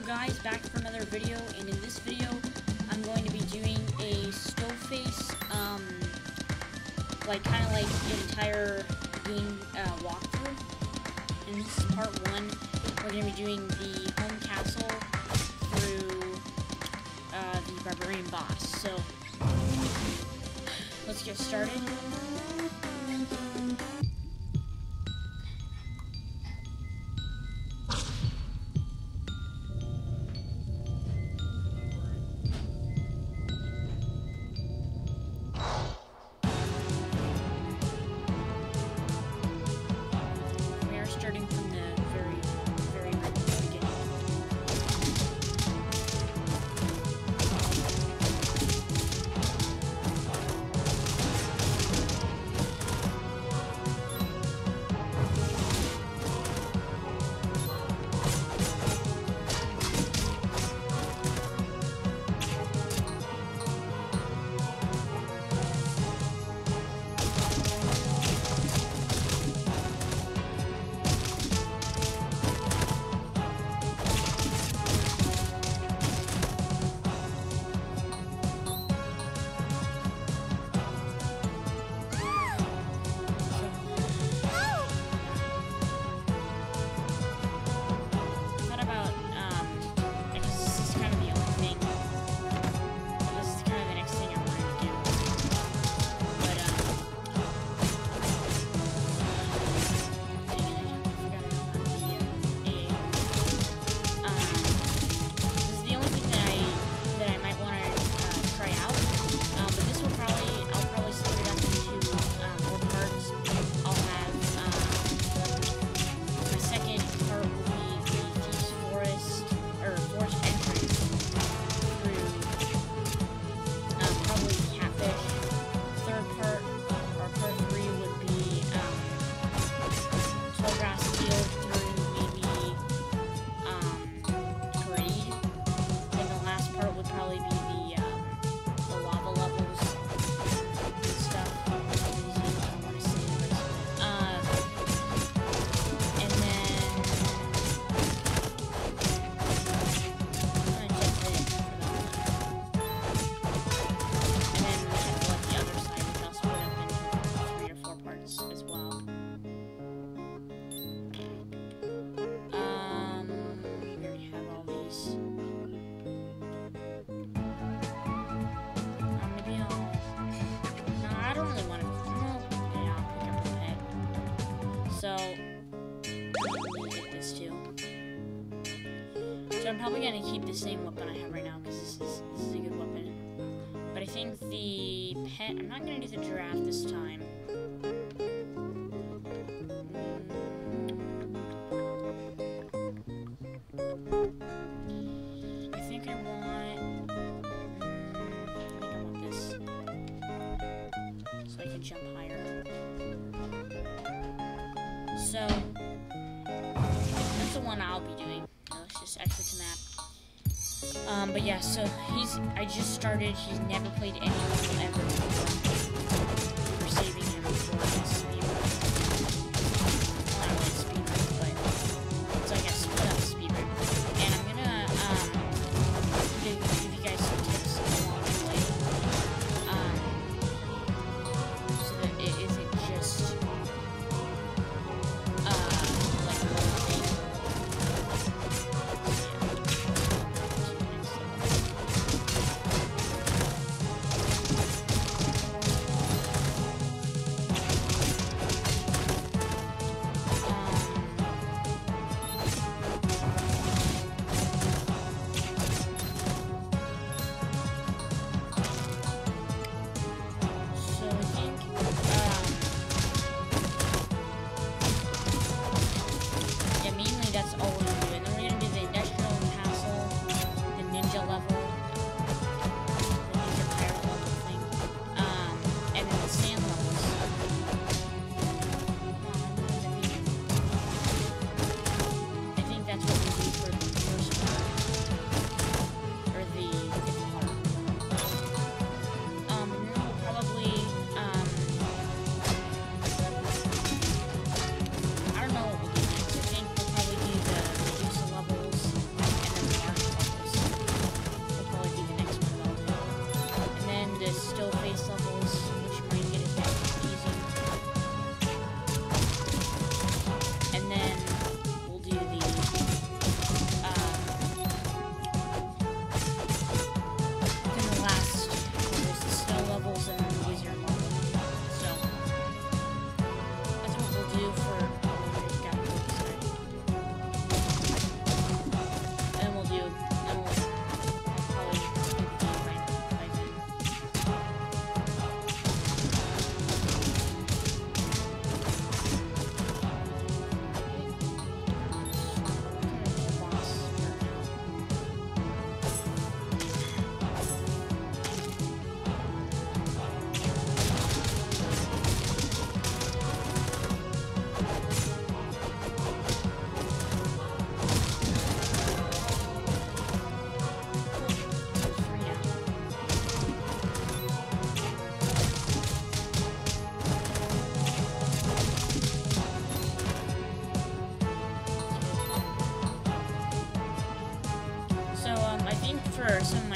Guys, back for another video, and in this video, I'm going to be doing a stove face, um, like, kind of like entire game uh, walkthrough. And this is part one. We're going to be doing the home castle through uh, the barbarian boss. So, let's get started. I'm probably gonna keep the same weapon I have right now because this is this is a good weapon. But I think the pet. I'm not gonna do the giraffe this time. So, that's the one I'll be doing. Let's just extra tonight. Um, but yeah, so he's, I just started, he's never played any level ever. first, and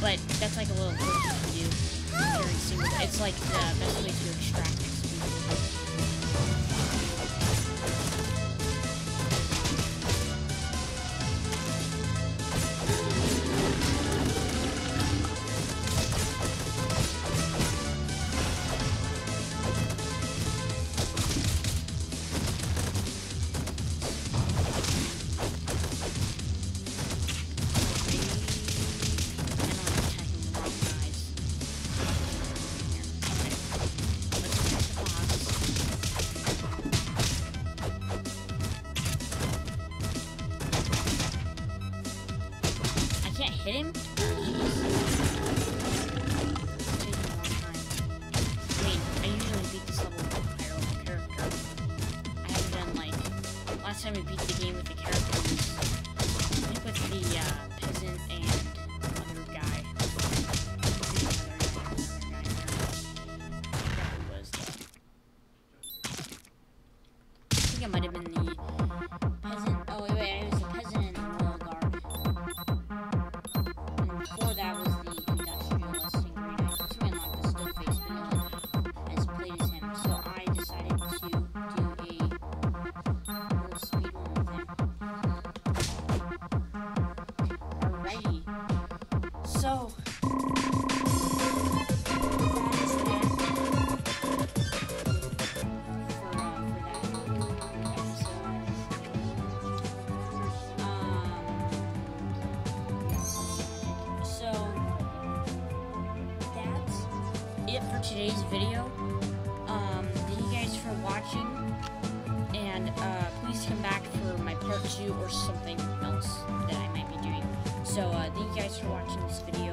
But that's like a little worse to do. It's like the best way to extract XP. time we beat the for today's video. Um, thank you guys for watching, and uh, please come back for my part two or something else that I might be doing. So uh, thank you guys for watching this video.